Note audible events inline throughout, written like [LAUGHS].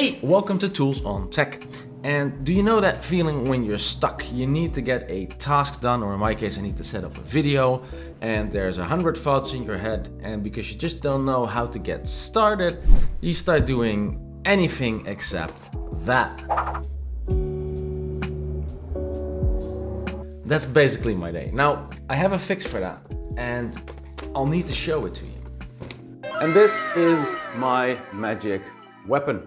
Hey, welcome to Tools on Tech. And do you know that feeling when you're stuck? You need to get a task done, or in my case, I need to set up a video, and there's a hundred thoughts in your head, and because you just don't know how to get started, you start doing anything except that. That's basically my day. Now, I have a fix for that, and I'll need to show it to you. And this is my magic weapon.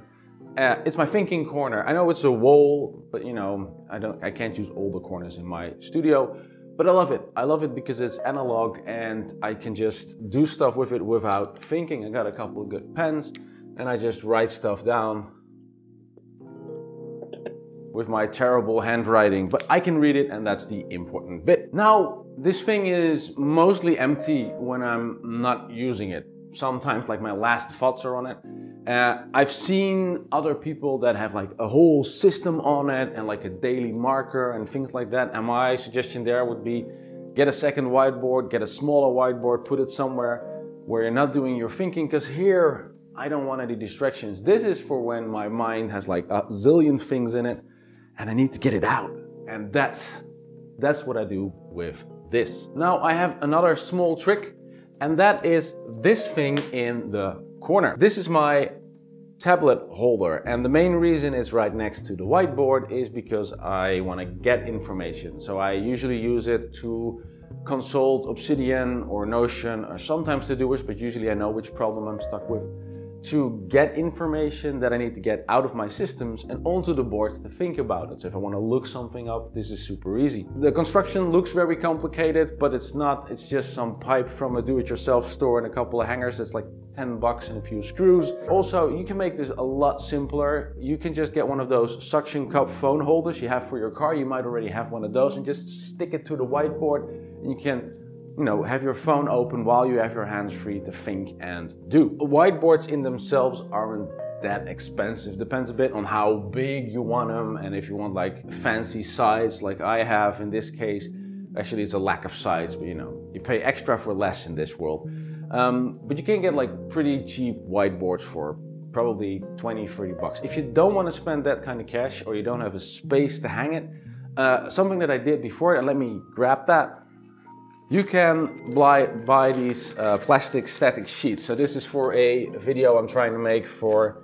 Uh, it's my thinking corner. I know it's a wall, but you know, I don't, I can't use all the corners in my studio, but I love it. I love it because it's analog and I can just do stuff with it without thinking. I got a couple of good pens and I just write stuff down with my terrible handwriting, but I can read it and that's the important bit. Now, this thing is mostly empty when I'm not using it. Sometimes like my last thoughts are on it uh, I've seen other people that have like a whole system on it and like a daily marker and things like that. And my suggestion there would be get a second whiteboard, get a smaller whiteboard, put it somewhere where you're not doing your thinking. Because here, I don't want any distractions. This is for when my mind has like a zillion things in it and I need to get it out. And that's, that's what I do with this. Now I have another small trick and that is this thing in the corner. This is my tablet holder and the main reason it's right next to the whiteboard is because I want to get information. So I usually use it to consult Obsidian or Notion or sometimes Todoist, but usually I know which problem I'm stuck with to get information that I need to get out of my systems and onto the board to think about it. So if I want to look something up, this is super easy. The construction looks very complicated, but it's not. It's just some pipe from a do-it-yourself store and a couple of hangers. It's like 10 bucks and a few screws. Also, you can make this a lot simpler. You can just get one of those suction cup phone holders you have for your car. You might already have one of those and just stick it to the whiteboard and you can you know, have your phone open while you have your hands free to think and do. Whiteboards in themselves aren't that expensive. Depends a bit on how big you want them and if you want like fancy sides like I have in this case. Actually, it's a lack of sides, but you know, you pay extra for less in this world. Um, but you can get like pretty cheap whiteboards for probably 20, 30 bucks. If you don't want to spend that kind of cash or you don't have a space to hang it, uh, something that I did before, and let me grab that, you can buy, buy these uh, plastic static sheets. So this is for a video I'm trying to make for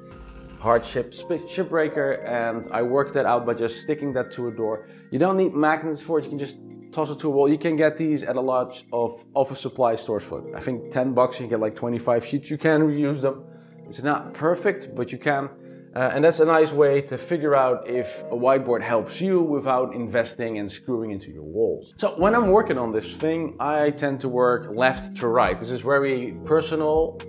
Hardspace: Shipbreaker and I worked that out by just sticking that to a door. You don't need magnets for it, you can just toss it to a wall. You can get these at a lot of office supply stores for I think 10 bucks you can get like 25 sheets. You can reuse them. It's not perfect, but you can. Uh, and that's a nice way to figure out if a whiteboard helps you without investing and screwing into your walls. So when I'm working on this thing, I tend to work left to right. This is very personal,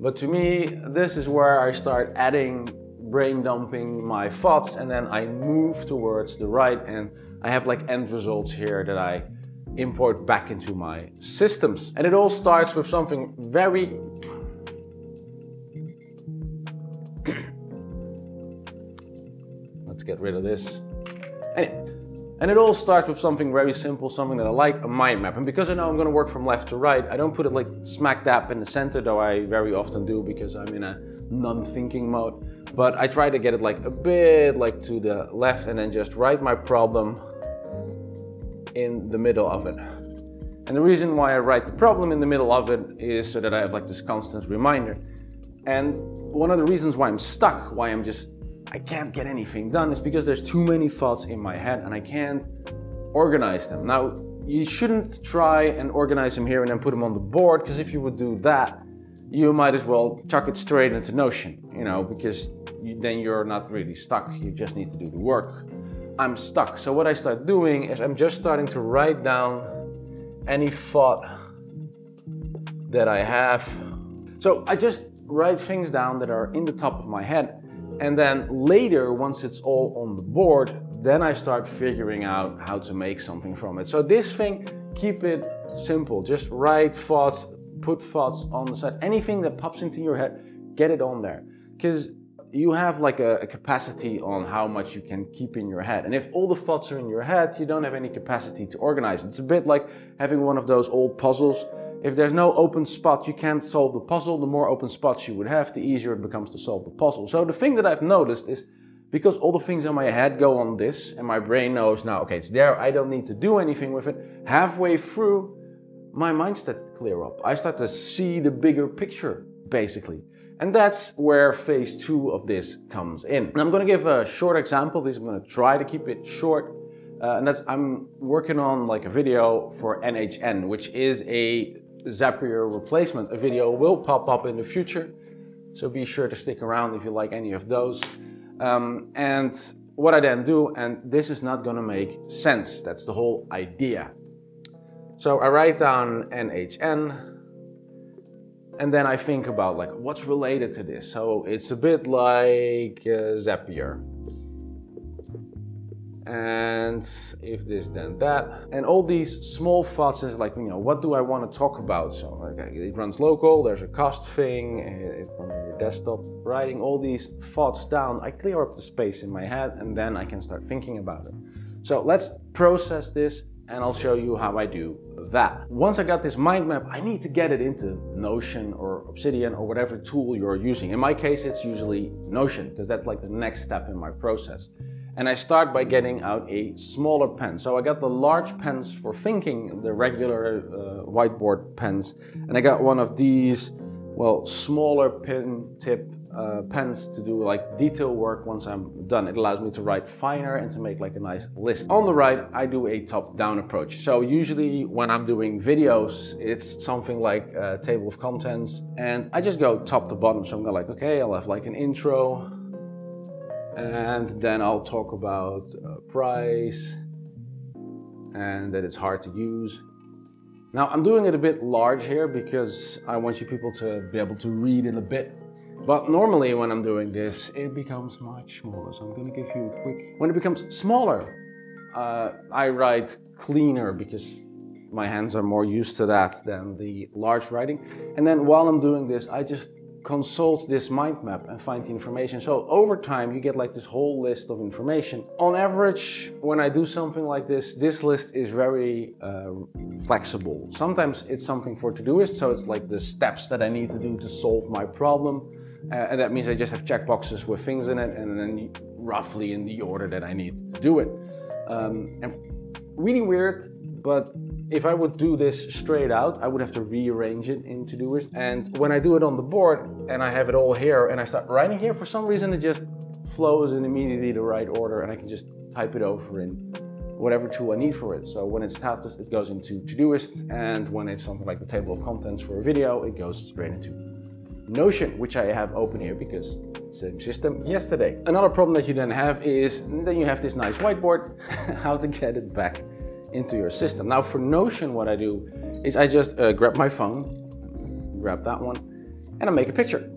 but to me, this is where I start adding brain dumping my thoughts and then I move towards the right and I have like end results here that I import back into my systems. And it all starts with something very get rid of this. And it all starts with something very simple, something that I like, a mind map. And because I know I'm gonna work from left to right, I don't put it like smack dab in the center, though I very often do because I'm in a non-thinking mode. But I try to get it like a bit like to the left and then just write my problem in the middle of it. And the reason why I write the problem in the middle of it is so that I have like this constant reminder. And one of the reasons why I'm stuck, why I'm just I can't get anything done is because there's too many thoughts in my head and I can't organize them. Now, you shouldn't try and organize them here and then put them on the board because if you would do that, you might as well chuck it straight into Notion, you know, because you, then you're not really stuck. You just need to do the work. I'm stuck. So what I start doing is I'm just starting to write down any thought that I have. So I just write things down that are in the top of my head and then later, once it's all on the board, then I start figuring out how to make something from it. So this thing, keep it simple. Just write thoughts, put thoughts on the side. Anything that pops into your head, get it on there. Because you have like a, a, capacity on how much you can keep in your head. And if all the thoughts are in your head, you don't have any capacity to organize. It's a bit like having one of those old puzzles if there's no open spot, you can't solve the puzzle. The more open spots you would have, the easier it becomes to solve the puzzle. So the thing that I've noticed is because all the things in my head go on this and my brain knows now, okay, it's there, I don't need to do anything with it. Halfway through, my mind starts to clear up. I start to see the bigger picture, basically. And that's where phase two of this comes in. And I'm going to give a short example. This I'm going to try to keep it short. Uh, and that's I'm working on like a video for n8n, which is a Zapier replacement. A video will pop up in the future, so be sure to stick around if you like any of those. Um, and what I then do, and this is not going to make sense. That's the whole idea. So I write down n8n, and then I think about like what's related to this. So it's a bit like uh, Zapier. And if this, then that. And all these small thoughts is like, you know, what do I want to talk about? So it runs local, there's a cost thing, it on your desktop. Writing all these thoughts down, I clear up the space in my head and then I can start thinking about it. So let's process this and I'll show you how I do that. Once I got this mind map, I need to get it into Notion or Obsidian or whatever tool you're using. In my case, it's usually Notion because that's like the next step in my process. And I start by getting out a smaller pen. So I got the large pens for thinking, the regular uh, whiteboard pens. And I got one of these, well, smaller pen tip uh, pens to do like detail work once I'm done. It allows me to write finer and to make like a nice list. On the right, I do a top-down approach. So usually when I'm doing videos, it's something like a table of contents and I just go top to bottom. So I'm going like, okay, I'll have like an intro and then I'll talk about uh, price and that it's hard to use. Now I'm doing it a bit large here because I want you people to be able to read it a bit but normally when I'm doing this, it becomes much smaller. So I'm gonna give you a quick, when it becomes smaller, uh, I write cleaner because my hands are more used to that than the large writing. And then while I'm doing this, I just consult this mind map and find the information. So over time, you get like this whole list of information. On average, when I do something like this, this list is very uh, flexible. Sometimes it's something for Todoist, so it's like the steps that I need to do to solve my problem. Uh, and that means I just have checkboxes with things in it and then roughly in the order that I need to do it. Um, and really weird, but if I would do this straight out, I would have to rearrange it in Todoist. And when I do it on the board and I have it all here and I start writing here, for some reason it just flows in immediately the right order and I can just type it over in whatever tool I need for it. So when it's status, it goes into Todoist, and when it's something like the table of contents for a video, it goes straight into Notion, which I have open here because same system yesterday. Another problem that you then have is then you have this nice whiteboard, [LAUGHS] how to get it back into your system. Now for Notion, what I do is I just uh, grab my phone, grab that one, and I make a picture.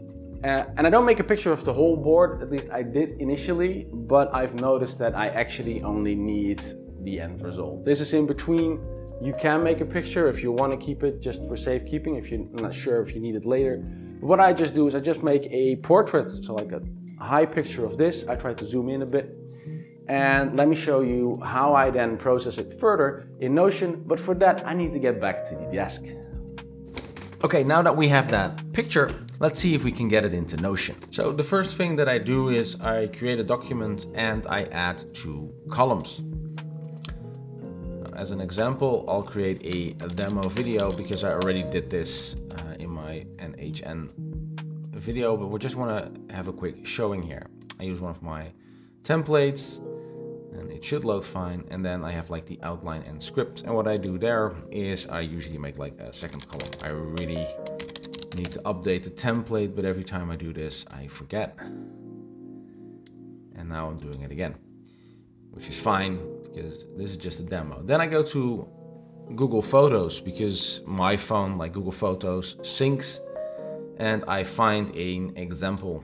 Uh, and I don't make a picture of the whole board, at least I did initially, but I've noticed that I actually only need the end result. This is in between. You can make a picture if you want to keep it just for safekeeping, if you're not sure if you need it later. What I just do is I just make a portrait, so like a high picture of this. I try to zoom in a bit. And let me show you how I then process it further in Notion. But for that, I need to get back to the desk. Okay, now that we have that picture, let's see if we can get it into Notion. So the first thing that I do is I create a document and I add two columns. As an example, I'll create a, a demo video because I already did this uh, in my n8n video, but we just want to have a quick showing here. I use one of my templates and it should load fine. And then I have like the outline and script. And what I do there is I usually make like a second column. I really need to update the template, but every time I do this, I forget. And now I'm doing it again, which is fine because this is just a demo. Then I go to Google Photos because my phone, like Google Photos, syncs and I find an example.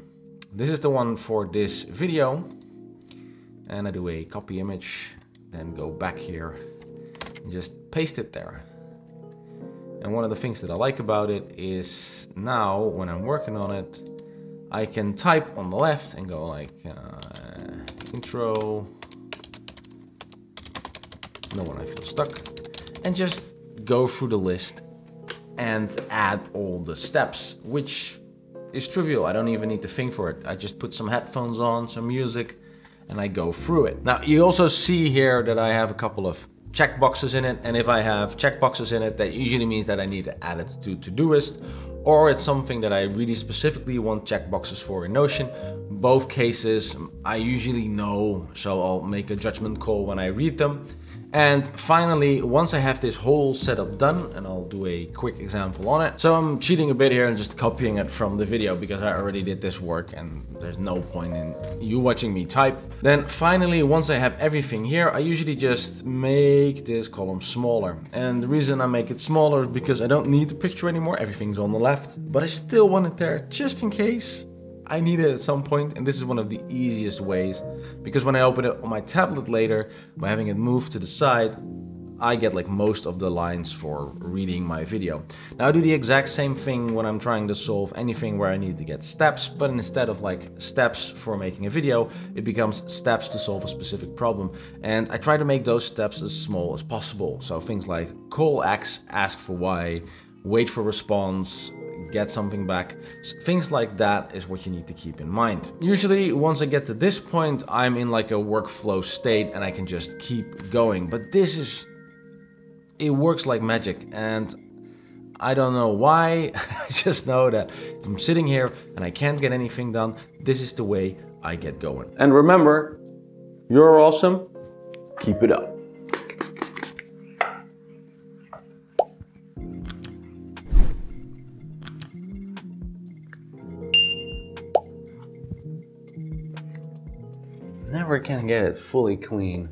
This is the one for this video and I do a copy image, then go back here and just paste it there. And one of the things that I like about it is now when I'm working on it, I can type on the left and go like uh, intro, no when I feel stuck, and just go through the list and add all the steps, which is trivial. I don't even need to think for it. I just put some headphones on, some music, and I go through it. Now, you also see here that I have a couple of checkboxes in it. And if I have checkboxes in it, that usually means that I need to add it to Todoist or it's something that I really specifically want checkboxes for in Notion. Both cases I usually know, so I'll make a judgment call when I read them. And finally, once I have this whole setup done, and I'll do a quick example on it. So I'm cheating a bit here and just copying it from the video because I already did this work and there's no point in you watching me type. Then finally, once I have everything here, I usually just make this column smaller. And the reason I make it smaller is because I don't need the picture anymore. Everything's on the left, but I still want it there just in case I need it at some point, and this is one of the easiest ways because when I open it on my tablet later, by having it move to the side, I get like most of the lines for reading my video. Now I do the exact same thing when I'm trying to solve anything where I need to get steps, but instead of like steps for making a video, it becomes steps to solve a specific problem. And I try to make those steps as small as possible. So things like call X, ask for Y, wait for response, get something back. So things like that is what you need to keep in mind. Usually once I get to this point, I'm in like a workflow state and I can just keep going. But this is, it works like magic. And I don't know why, [LAUGHS] I just know that if I'm sitting here and I can't get anything done, this is the way I get going. And remember, you're awesome, keep it up. Can get it fully clean.